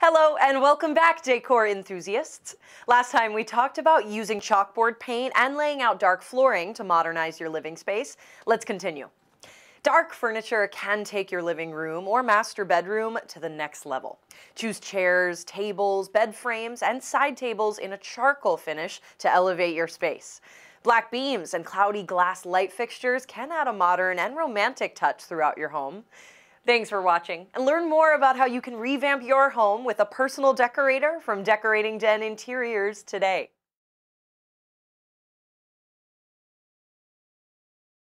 Hello and welcome back, decor enthusiasts. Last time we talked about using chalkboard paint and laying out dark flooring to modernize your living space. Let's continue. Dark furniture can take your living room or master bedroom to the next level. Choose chairs, tables, bed frames, and side tables in a charcoal finish to elevate your space. Black beams and cloudy glass light fixtures can add a modern and romantic touch throughout your home. Thanks for watching, and learn more about how you can revamp your home with a personal decorator from Decorating Den Interiors today.